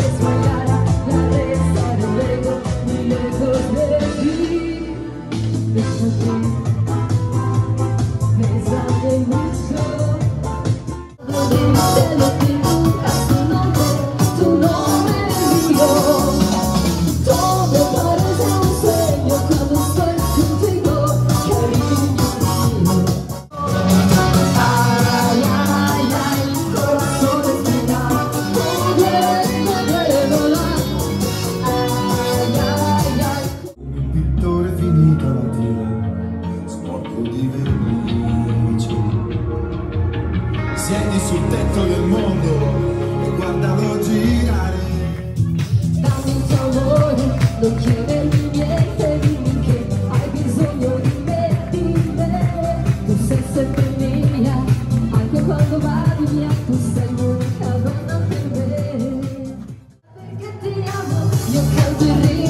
Thank you. Di vernice. Siedi sul tetto del mondo e guardalo girare. Dammi il tuo amore, non chiedermi niente, dimmi che hai bisogno di me, di me. Tu sei sempre mia, anche quando vai via, tu sei l'unica donna per me. Perché ti amo, io canto il ritmo